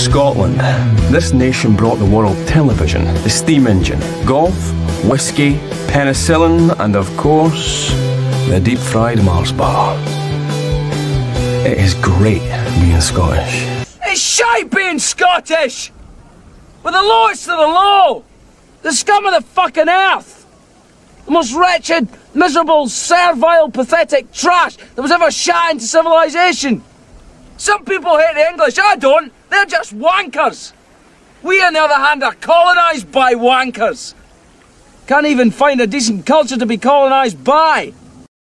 Scotland. This nation brought the world television, the steam engine, golf, whiskey, penicillin, and of course, the deep fried Mars bar. It is great being Scottish. It's shite being Scottish! We're the lowest of the low! The scum of the fucking earth! The most wretched, miserable, servile, pathetic trash that was ever shot into civilization! Some people hate the English, I don't! They're just wankers! We, on the other hand, are colonised by wankers! Can't even find a decent culture to be colonised by!